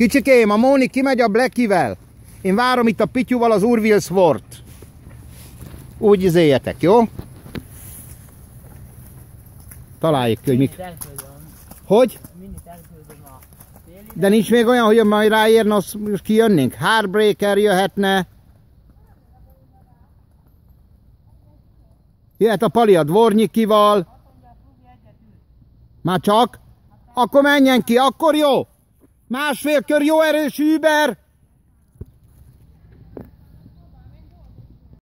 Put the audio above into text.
Kicsikém, a Móni kimegy a Blackivel. Én várom itt a Pityúval az Urvilsworth. Úgy izéljetek, jó? Találjuk hogy mik. Hogy? De nincs még olyan, hogy majd ráérne, azt kijönnénk. Heartbreaker jöhetne. Jöhet a Pali a Dvornyikival. Már csak? Akkor menjen ki, akkor jó. Másfél kör jó erős Uber.